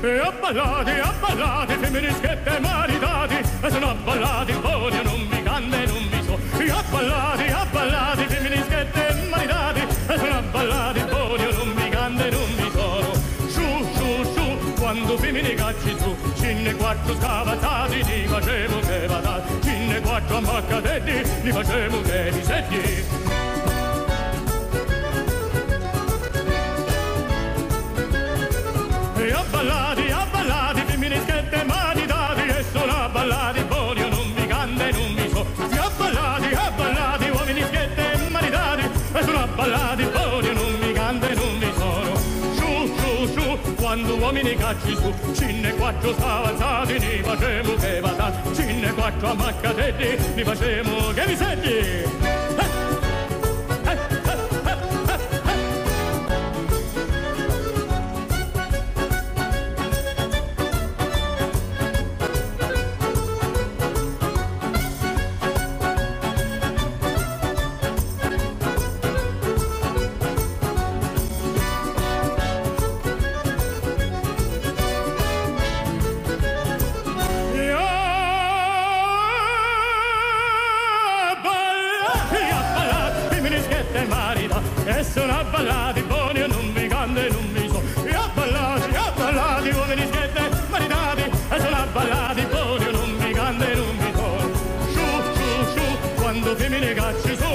E a ballati, a ballati, femminischette maritati, e sono ballati buoni, non vi canne, non vi so. E a ballati, a ballati, femminischette maritati, e sono ballati buoni, non vi canne, non vi sono. Su, su, su, quando femmini cacci su, cinne quattro scavazzati, ti facevo che vadati, cinne quattro ammaccatetti, li facevo a ballati, a ballati, femminischette maritati, e sono a ballati buoni, io non mi canta e non mi so. E a ballati, a ballati, uomini schette maritati, e sono a ballati buoni, io non mi canta e non mi sono. Su, su, su, quando uomini cacci su, cinne quattro avanzati, ni facemo che vadati, cinne quattro ammaccatetti, ni facemo che vi sono abballati buoni e non mi canto e non mi so. E abballati, abballati uomini schiette maritati e sono abballati buoni e non mi canto e non mi so. Su, su, su, quando femmine cacci sono